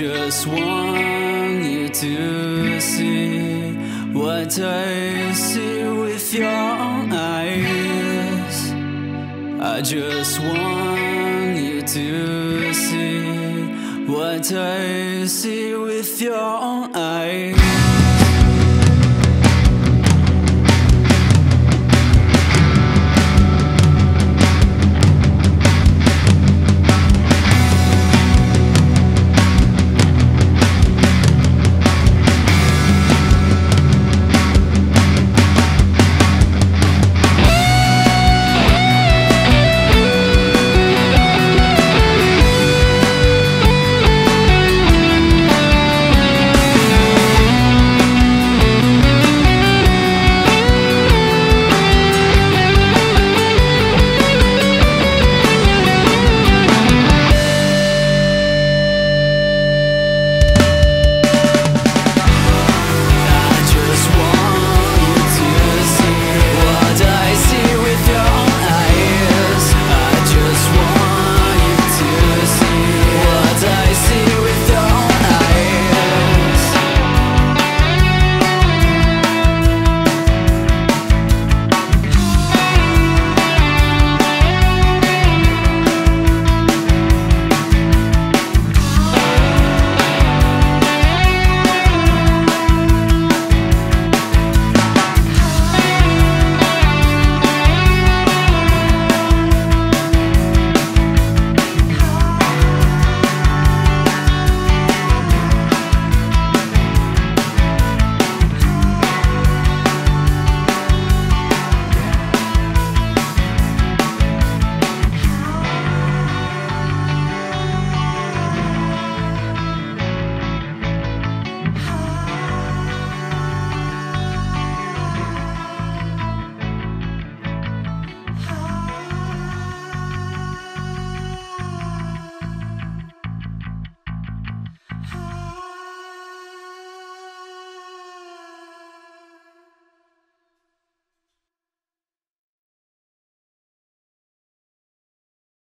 just want you to see what I see with your own eyes. I just want you to see what I see with your own eyes.